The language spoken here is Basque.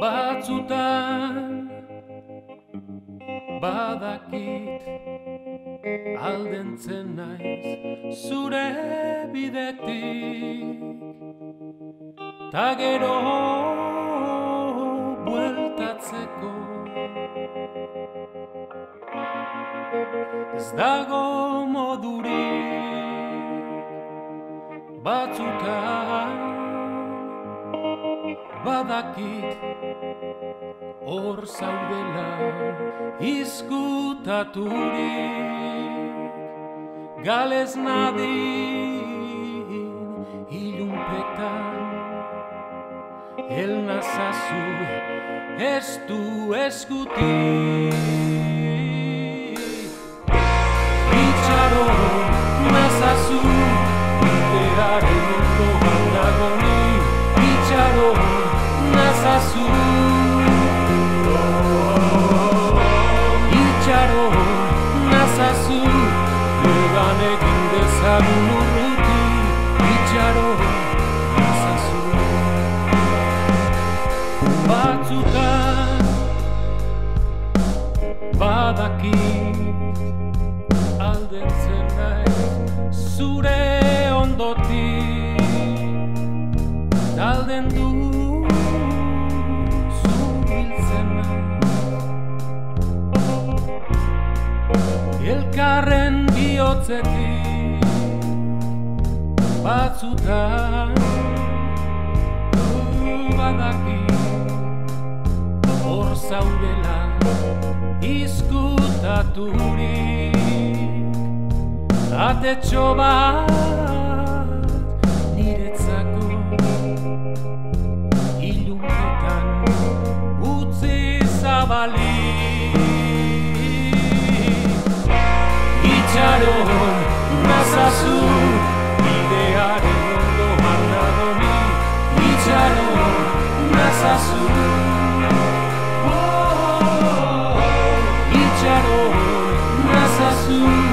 Batzutan badakit aldentzen naiz zure bidetik. Ta gero bueltatzeko ez dago modurik batzutan. Badakit hor zaudela izkutaturik. Galez nadin ilunpetan el nazazu ez du eskutik itxaro nazazu bidearen ondoan nagoni itxaro nazazu itxaro nazazu Egan egin dezagun badaki aldentzen naiz zure ondotik. Alden du Elkarren bihotzetik batzutan badaki hor zaudela izkutaturik atetxo bat niretzako ilunketan utzi zabalik. Itxaron nazazu nazazu